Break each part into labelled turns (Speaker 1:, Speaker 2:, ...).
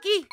Speaker 1: Okie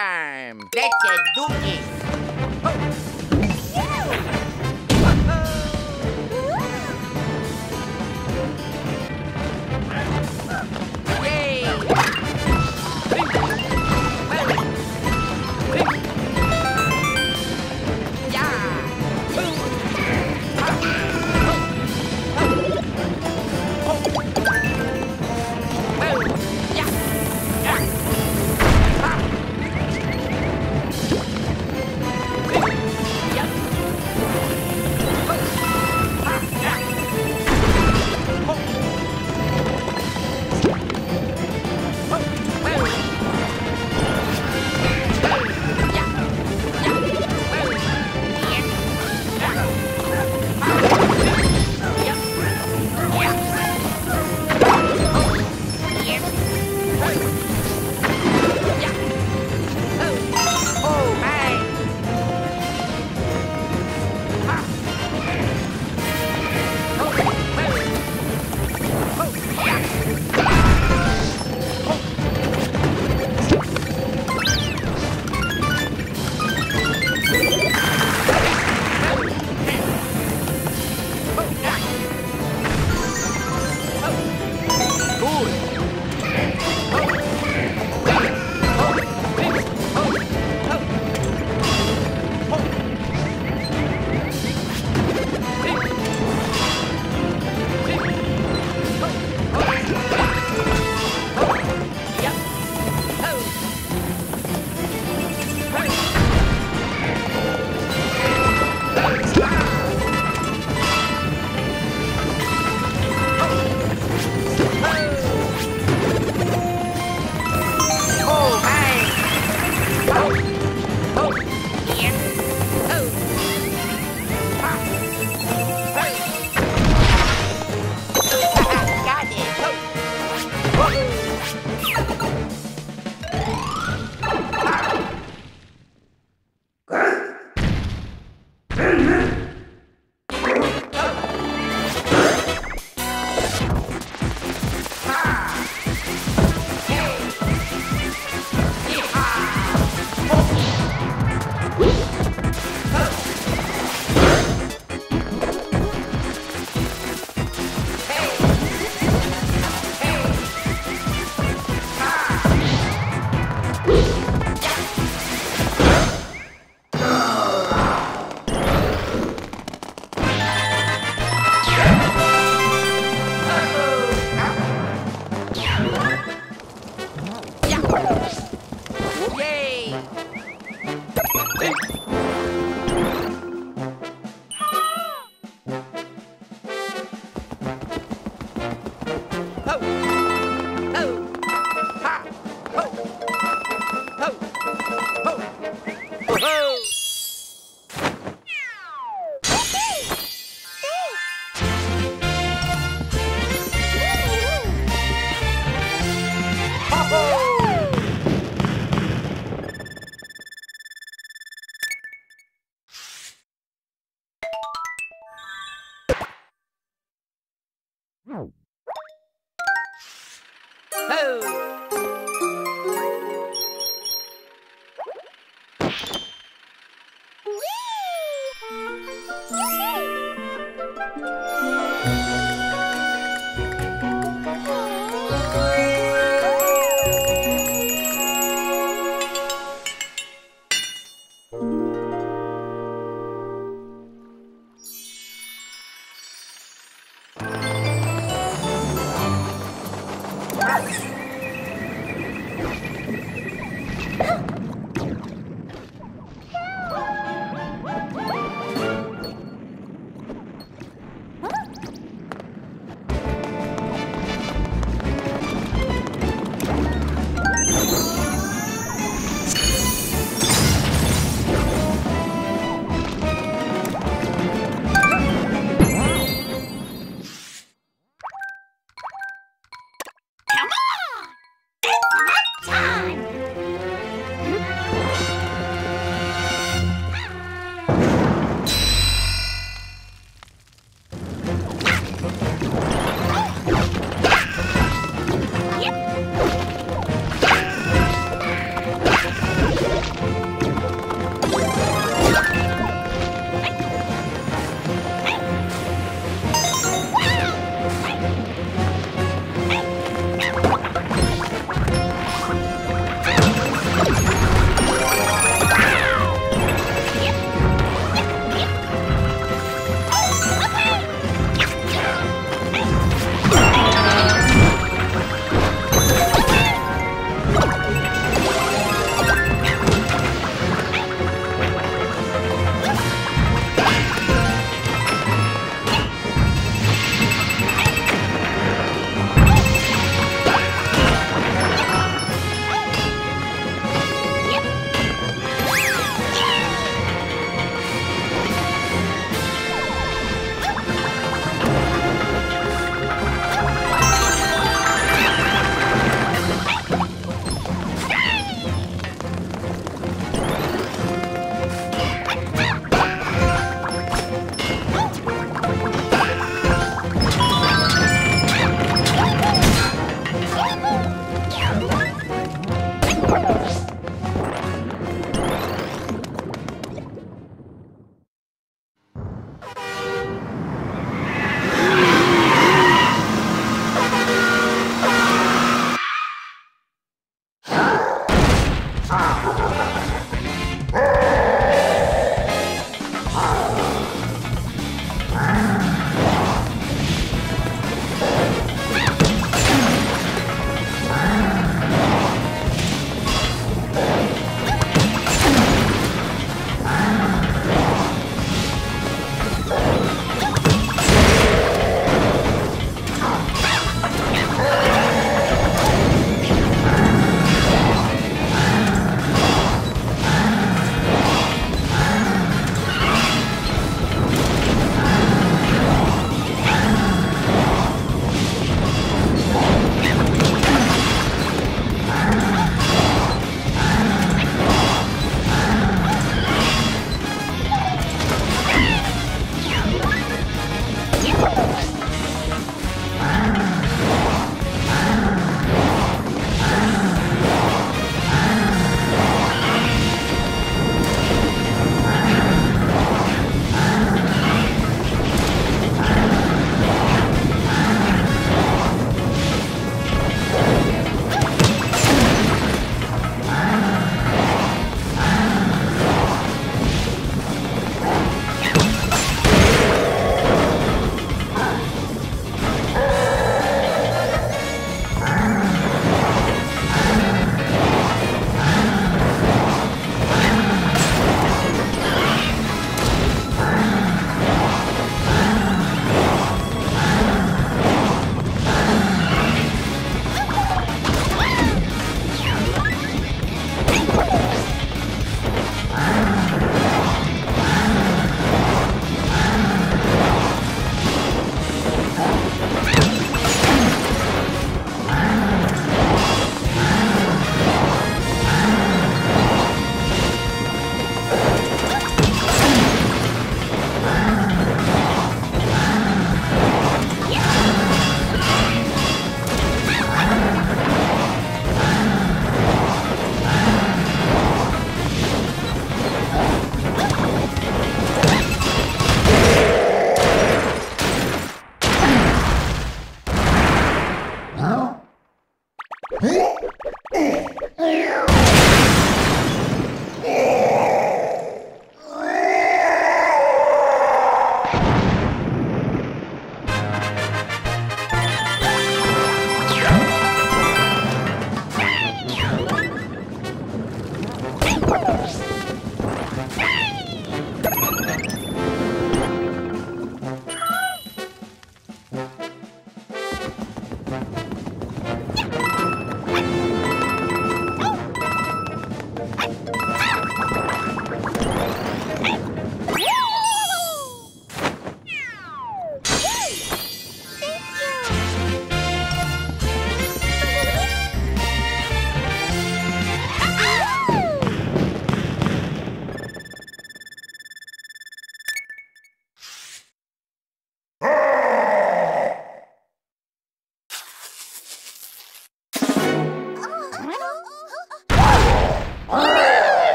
Speaker 1: time. Let's do this.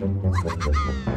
Speaker 2: Hmm.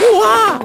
Speaker 1: 哇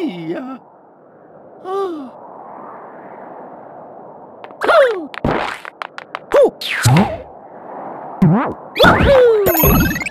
Speaker 2: see. Uh, oh.
Speaker 3: Woohoo!